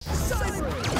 Silent.